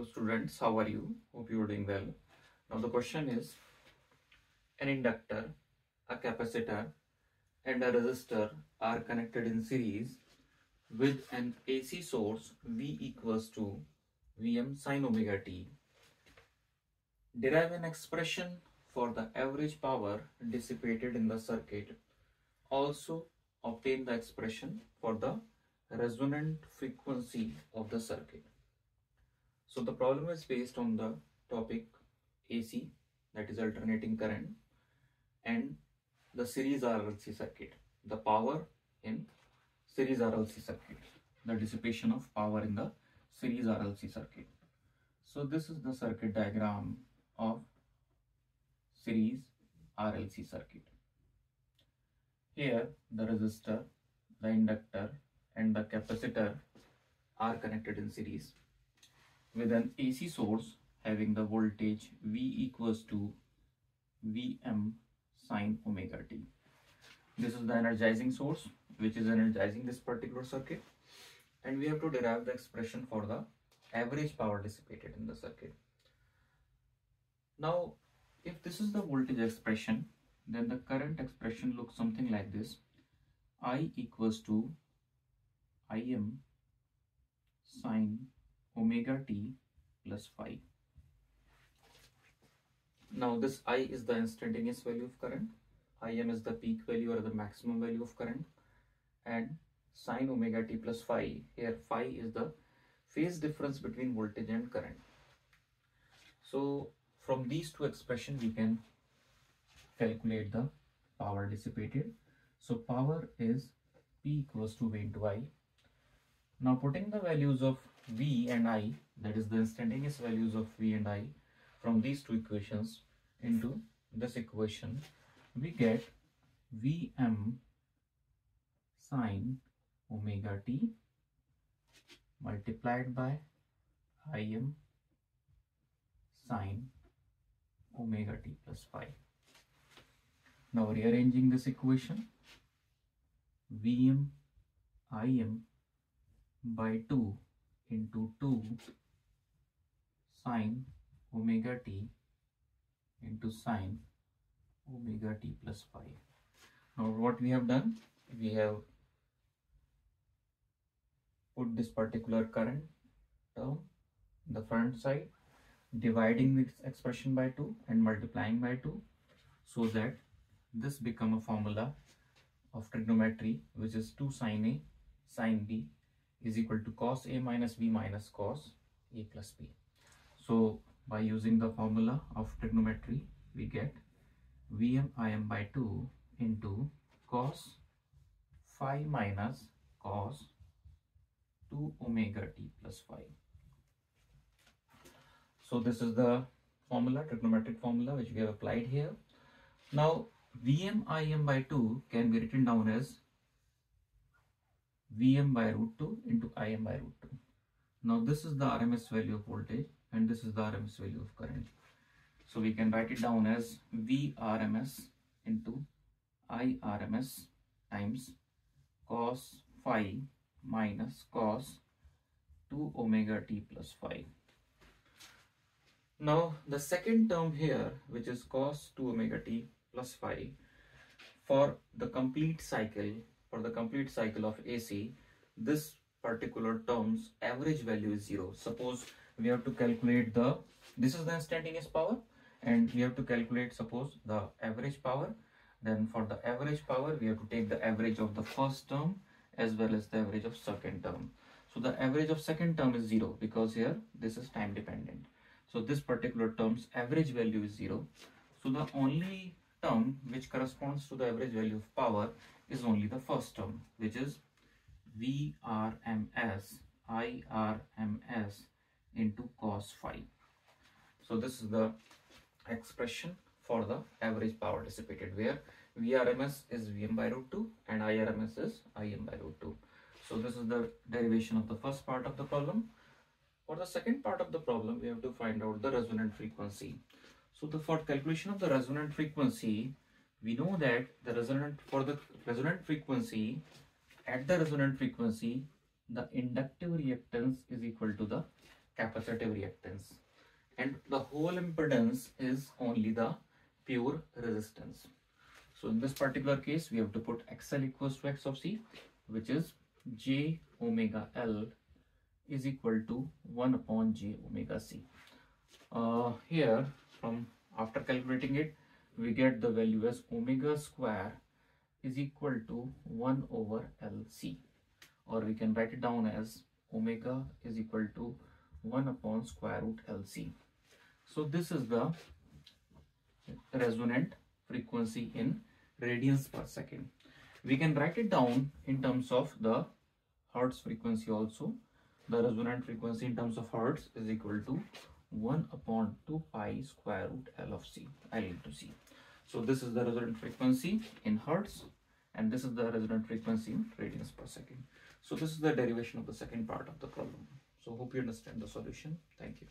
Hello students, how are you? Hope you are doing well. Now the question is, an inductor, a capacitor and a resistor are connected in series with an AC source V equals to Vm sin omega t. Derive an expression for the average power dissipated in the circuit. Also obtain the expression for the resonant frequency of the circuit. So the problem is based on the topic AC that is alternating current and the series RLC circuit, the power in series RLC circuit, the dissipation of power in the series RLC circuit. So this is the circuit diagram of series RLC circuit. Here the resistor, the inductor and the capacitor are connected in series with an AC source having the voltage V equals to Vm sine omega t. This is the energizing source which is energizing this particular circuit and we have to derive the expression for the average power dissipated in the circuit. Now if this is the voltage expression then the current expression looks something like this I equals to Im sine omega t plus phi. Now this I is the instantaneous value of current, Im is the peak value or the maximum value of current and sine omega t plus phi, here phi is the phase difference between voltage and current. So from these two expressions we can calculate the power dissipated. So power is P equals to V into I. Now putting the values of V and I, that is the instantaneous values of V and I from these two equations into this equation, we get Vm sine omega t multiplied by Im sine omega t plus phi. Now rearranging this equation, Vm Im by 2 into 2 sine omega t into sine omega t plus phi. Now what we have done, we have put this particular current term the front side, dividing this expression by 2 and multiplying by 2 so that this become a formula of trigonometry which is 2 sine A sine B is equal to cos A minus B minus cos A plus B. So by using the formula of trigonometry, we get Vm Im by 2 into cos phi minus cos 2 omega t plus phi. So this is the formula, trigonometric formula which we have applied here. Now Vm Im by 2 can be written down as Vm by root 2 into Im by root 2. Now this is the RMS value of voltage and this is the RMS value of current. So we can write it down as Vrms into Irms times cos phi minus cos 2 omega t plus phi. Now the second term here which is cos 2 omega t plus phi for the complete cycle for the complete cycle of AC, this particular term's average value is zero. Suppose we have to calculate the, this is the instantaneous power and we have to calculate suppose the average power. Then for the average power, we have to take the average of the first term as well as the average of second term. So the average of second term is zero because here this is time dependent. So this particular term's average value is zero. So the only term which corresponds to the average value of power is only the first term which is VRMS IRMS into cos phi. So this is the expression for the average power dissipated where VRMS is Vm by root 2 and IRMS is Im by root 2. So this is the derivation of the first part of the problem. For the second part of the problem, we have to find out the resonant frequency. So the for calculation of the resonant frequency, we know that the resonant for the resonant frequency at the resonant frequency the inductive reactance is equal to the capacitive reactance and the whole impedance is only the pure resistance. So in this particular case, we have to put XL equals to X of C, which is J omega L is equal to 1 upon J omega C. Uh, here, from after calculating it, we get the value as omega square is equal to 1 over LC or we can write it down as omega is equal to 1 upon square root LC. So this is the resonant frequency in radians per second. We can write it down in terms of the hertz frequency also. The resonant frequency in terms of hertz is equal to 1 upon 2 pi square root L of C, L into C. So this is the resonant frequency in hertz and this is the resonant frequency in radians per second. So this is the derivation of the second part of the problem. So hope you understand the solution. Thank you.